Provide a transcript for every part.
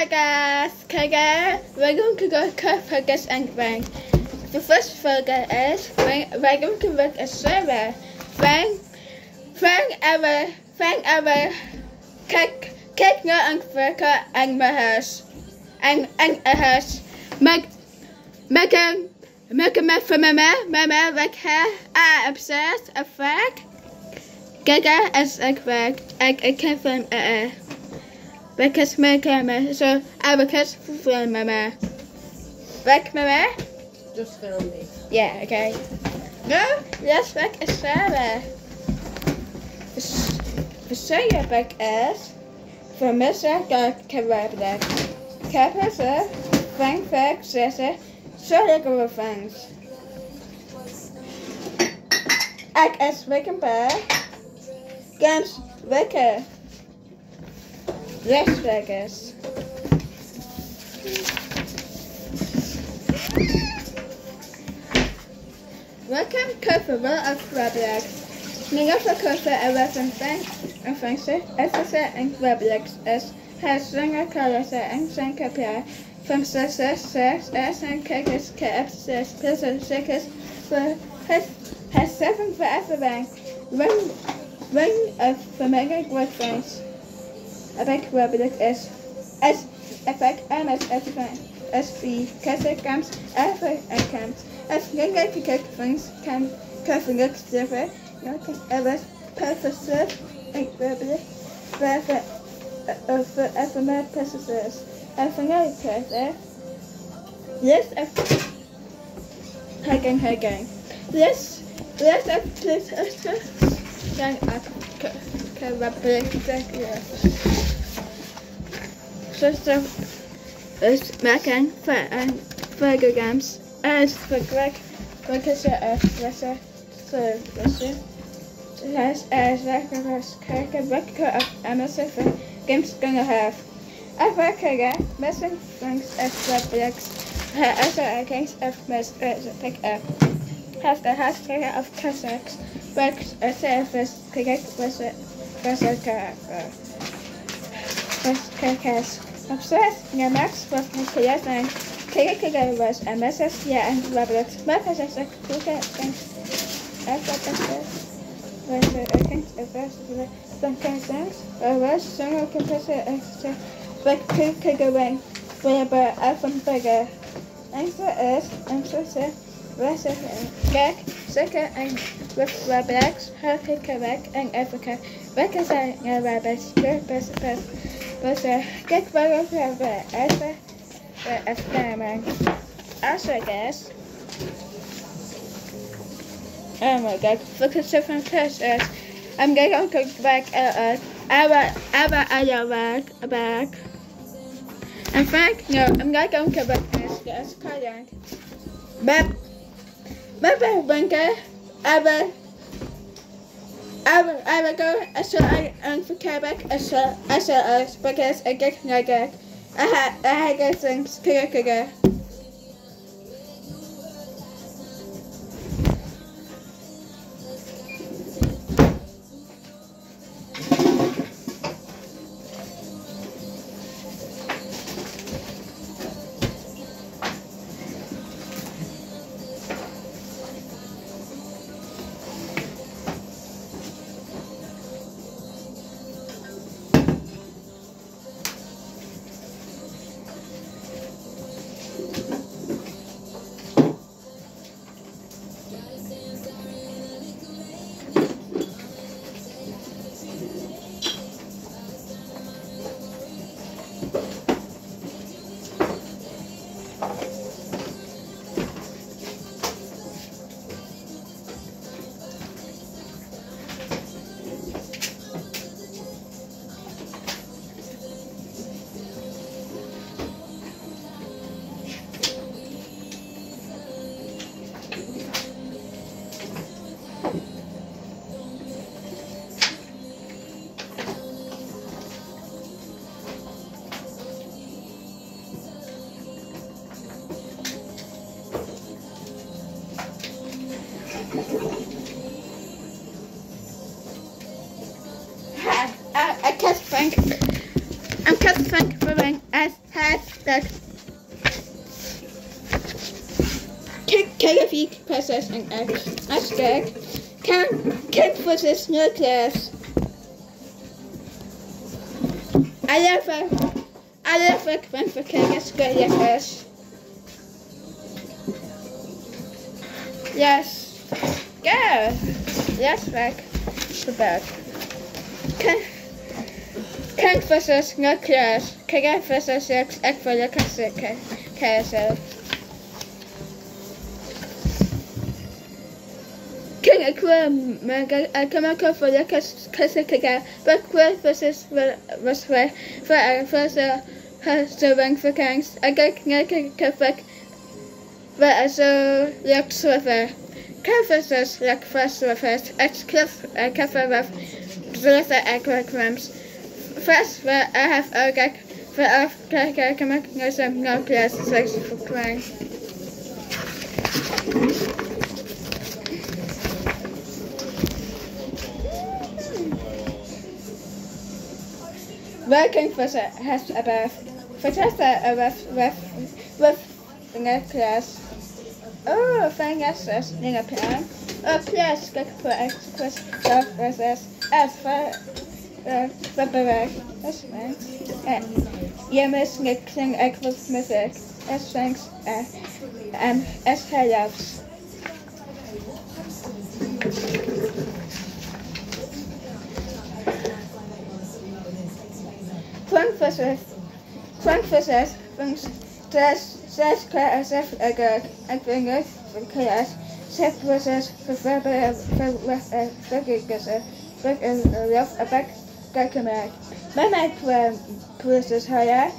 burgers. Kage, we're going to go cook burgers and bang. The first burger is we're going to make a server. Then, then ever, then ever, cake, cake no and burger and house. And, and house. Make, make a, make a mess for mama, mama, like her, I obsessed, a fact. Gaga is a fact, I, I can't find a, because my camera, so I will catch film mama. Back mama? Just film me. Yeah, okay. No, yes, back is. The Sarah back is from Mr. God Kebab. Kapasa, Frank Fact Sessa, Sorry Fangs. Ek is Wickenberg. Gans Wicker. Eh? Las Vegas. Welcome wel of Roblox. Koffer en wat een fijn en Frankse, SSE en Roblox is het zanger Carlosa en zijn kapja van 6 6 6 S en kijkers KF 6 plus en zeker voor het het 7 voor Everbank. Ring ring of Famega Workbench. Avec Roblox is S effect MS Everbank. SV Kassa Camps Ever en Camps. Als gekeken van kan kafelijk sterven, ja kan alles perfect en probeer verven over even met processors. En van jou krijgt er. Yes, hagen hagen. Yes, yes, ik plus extra. Dan ik kan Zuster is voor een burger games. As for Greg, Lancashire F. Lesser, Lesser. Has as Zacharias Kirka, Becca of Emerson for Games Gonna Have. Ever Kirka, Messing Franks F. Blacks, her Asa Against F. Mess Pick F. Has the hashtag of Cossacks, Bucks, a surface, Kirk, Lesser, Lesser Kirka. Kirkas. Obsessed, yeah, Max, was Kirka, KKK was MSS, yeah, and Roblox. My Kuka, and FFS, was the against a verse of the Duncan Sands, a was single compressor extra, but KKK away, whenever Alpha Bigger. Answer is, answer sir, Rasa, Gag, Sika, and with Roblox, Quebec, and Africa. I know Roblox, good best best, but uh, Gag Bugger, Alpha, the experiment. Also, guess. Oh my god, look at different pictures. I'm to go back uh, uh, our, our other bag, back. In fact, no, I'm to go back this, guys, cut But, but, but, bunker, will, I will, I will go, shall, I, um, for Quebec, I shall, uh, because I get, I get, I had, I had good things. Kiga, kiga. Has, uh, I cast Frank. I'm cast Frank for Frank as hashtag. KFE process and hashtag. Count Kid versus Nucleus. I love her. I love her when for KFS go yes. Yes. Yes, back. The. Can Kan versus nucleus. Kan versus sex. Ek. Kan ik wel mega. Ik kan ook voor je KSL kijken. Wat kwel versus wij voor voor zo zo bang voor kangs. Ik kijk naar kafek. Wat zo leuk zo ver. Kan versus leuk vast zo vast. Ik klef kaffe wat. First, I have okay, for okay, I can make no class sex for crying. Working for has above for a with with with the class. Oh, us, Ninga Plan. Oh, plus, get for express self versus as for Beberek, Esmeng, Jemes Nixing Equals Mythic, Esfangs, and Eshelevs. Seth Seth Edwingers en chaos. Seth versus Professor Ferguson. Back in love back kijkermerk. Bij mij versus haar.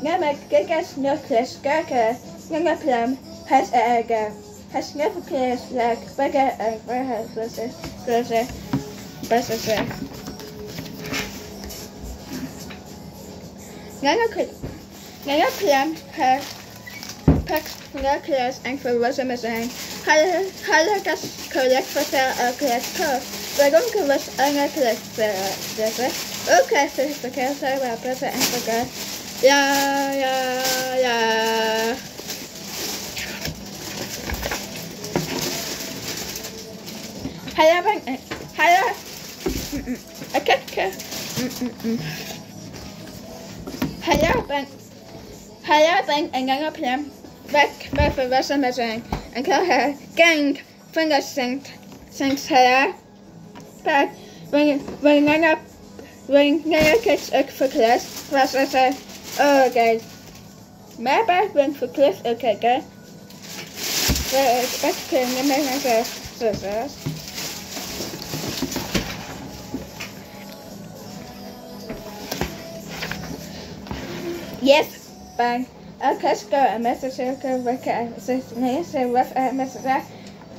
Namelijk kijkers nulkles kijken. Lange plam. Has erger. Has never clears like bagger and warehouse versus versus versus. Lange plam. Lange plam. Has Nucleus and for Rosamazang. Halagas Collect for Sale Alclas Cove. Warum was eigentlich besser? Okay, Verkehr selber besser entwickelt. Ja, ja, ja. Hallo, Bank. Hallo. Okay, okay. Hallo, Bank. Hallo, Bank. Gang op Weg, weg, was er met zijn. En gang. Vingers zingt. Zingt, hallo. back when when I got when I gets up for said, oh guys, my back went for class, okay guys. But it's okay, and so so. Yes, bang. Okay, let's go. A message, okay, okay, so, so, rough, uh, message,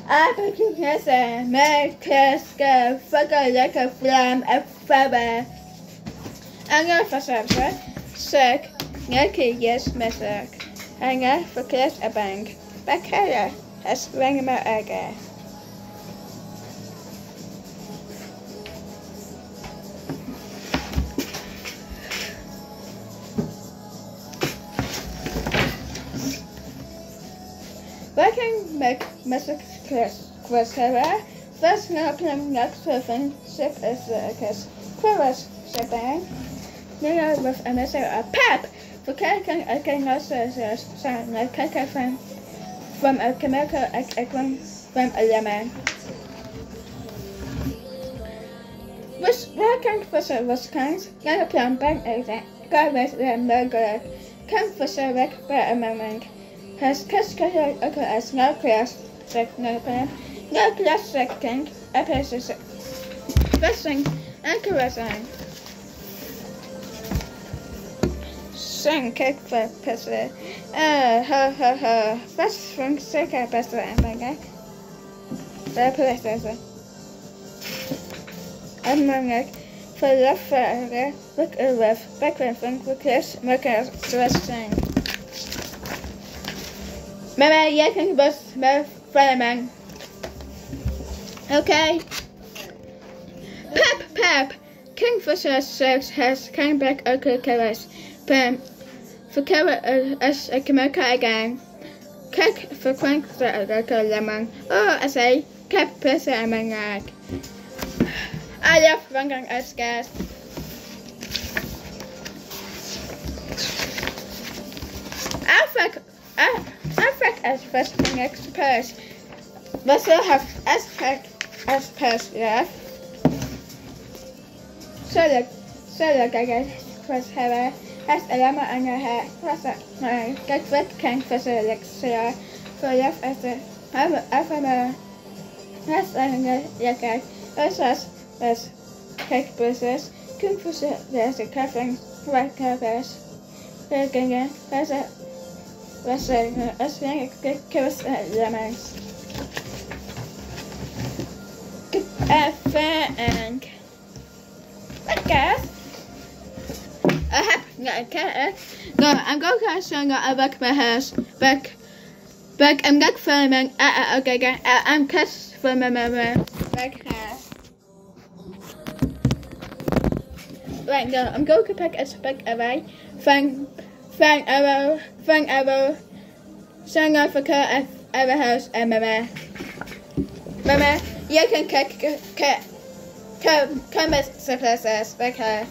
Apelkuchenesse, Melkeske, Fucker, Lecker, Flam, Farbe. Anger verserve, Sek, Nelke, Yes, Messerk. Anger, Verkehrs, First European next surfing ship is the Kiss Quirus shipping. Nina with a message of PEP Kakan again also sound like Kaka from from a chemical equine from a lemon. Was working for service kinds, European bank exam, garbage and burger, come for service for a moment. Has Cascade occurs no class second no class second episode Wrestling and wrestling. Sing kick for pizza. Uh ha ha ha. Best from second best and banga. Där pizza. Among för löffare, look över, background från klass, mycket wrestling. Men jag kan bara med Fireman. Okay. Pep, Pep. Kingfisher sex has came back okay caress. Pam. Verkehr is ik merk again. Kijk, verkwank de lemon. Oh, I say, pissen en mijn raak. I love wangang as gas. Afak, afak as first next purse. We still have aspect as purse left. So look, so look, I guess, first have as a aan je haar was het maar kijk wat kan tussen Alexia je even hebben even maar has aan je je kijk als als als kijk business kun voor deze kaffing wat kaffers we gingen was het was het als kus lemons Even en Lekker! I have no. No, I'm going to sing a back my house. Back, back. I'm not filming. Uh, uh, okay, okay. Uh, I'm cast for my. Back house. Right now, I'm going to pick a back away. Fang, fang arrow, fang arrow. Sing Africa, our house, and mama. Mama, you can kick, kick. Come, come. Princess. Back here.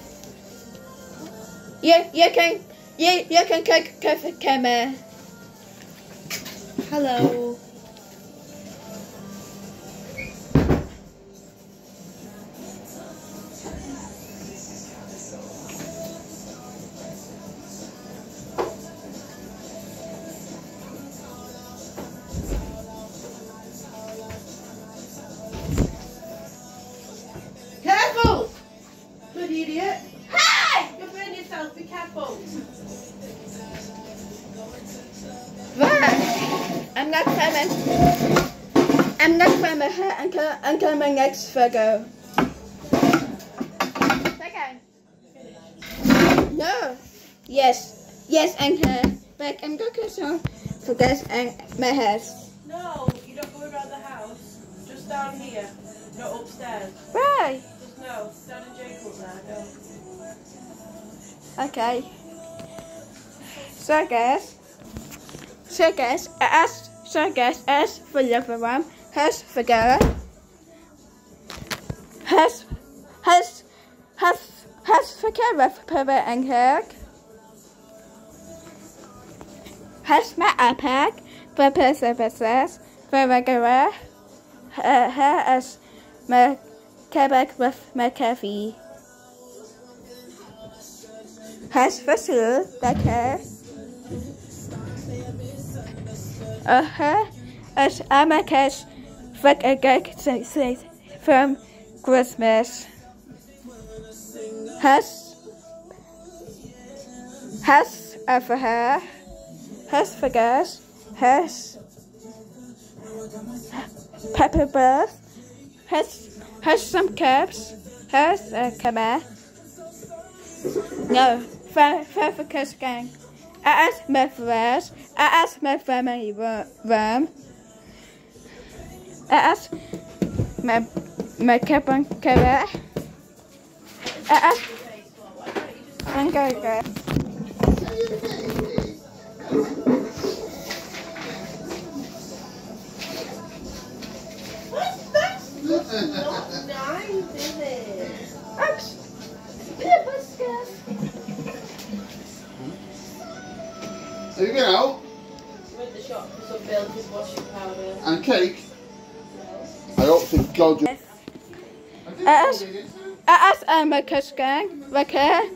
You, you can, you, you can cook cook camera. Hello. I'm not coming here until, until my next photo. Second. No. Yes. Yes, I'm here. But I'm going to show for this and my house. No, you don't go around the house. Just down here. Not upstairs. Right. Just no. Down in Jacob there. No. Okay. So guys, so guys, S, so guys, S for everyone, H for Gareth, H, H, H, H for Gareth, Pivot and Kirk, H my iPad, for Perseverance, for regular, uh, is my Quebec with my coffee. Has vessel that her uh her as Amakas fuck a gag from Christmas. Has has ever her has for has pepper bath has has some caps has uh, a camera. No, for gang. I asked my friends. I asked my family uh, room. I asked my my cabin cover. I asked. I'm going to go. Not nice, is it? Oops. Hibiscus. There you go. Went to the shop for some Belgian washing powder. And cake. I hope to God you. Yes. I asked Emma Kushgang, okay?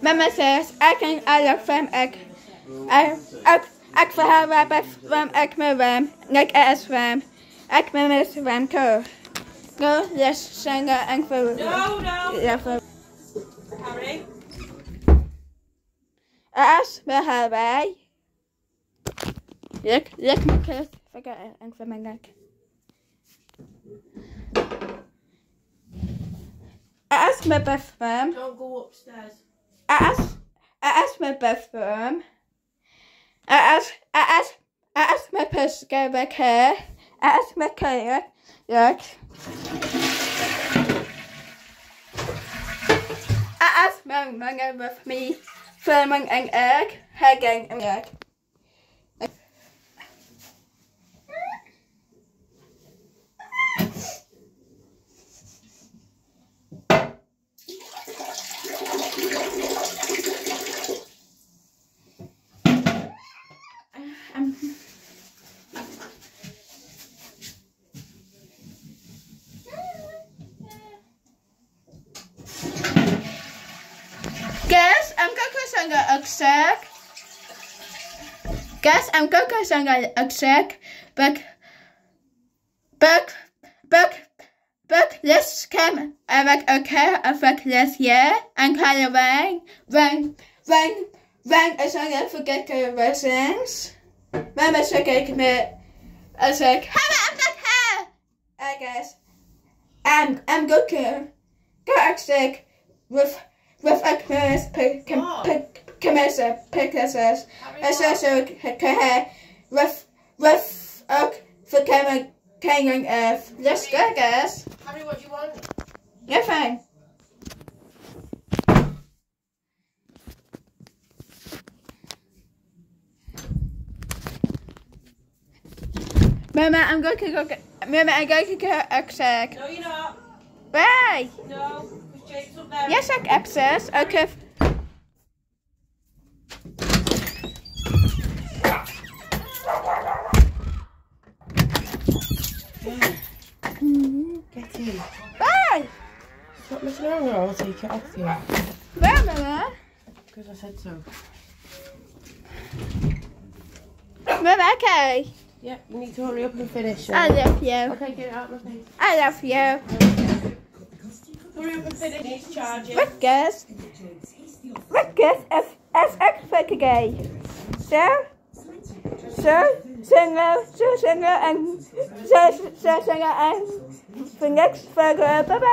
Mama says, I can I love from egg. I, I, I for her rabbit from egg my ram, like as ram. Egg my miss ram co. Go, yes, singer and for. No, no. Yeah, for. Harry. I asked for her way. Look, look, my kiss. Forget it, and for my neck. I asked my best friend. Don't go upstairs. I asked, I asked my best friend. I asked, I asked, I asked my to go back here. I asked my career. Look. I asked my mother with me. filming an egg, hugging an egg. Um, Guys, I'm going to accept. Guys, I'm going to accept. But, but, but, but let's come avec oké avec les hier en Halloween. When, when, when is er even kijken wat things. When is er kijken met, als ik, hello, I'm not here. I guess. I'm, I'm going to go accept with with a commerce commerce pictures as also with with a for camera king of let's go guys Harry, what do you want? yeah fine Mama, I'm going to go. get. Mama, I'm going to go upstairs. No, you're not. Bye. No, because Jake's up there. Yes, I access. Okay. Get in. Bye. Stop messing around or I'll take it off you. Bye, Mama. Because I said so. Mama, okay. Yeah, you need to hurry up and finish. I love you. Okay, get it out of my face. I love you. Hurry up and finish. Needs charging. Rickers. Rickers is, is extra today. So, so, singer, so singer, and so, singer, and the next figure. Bye bye.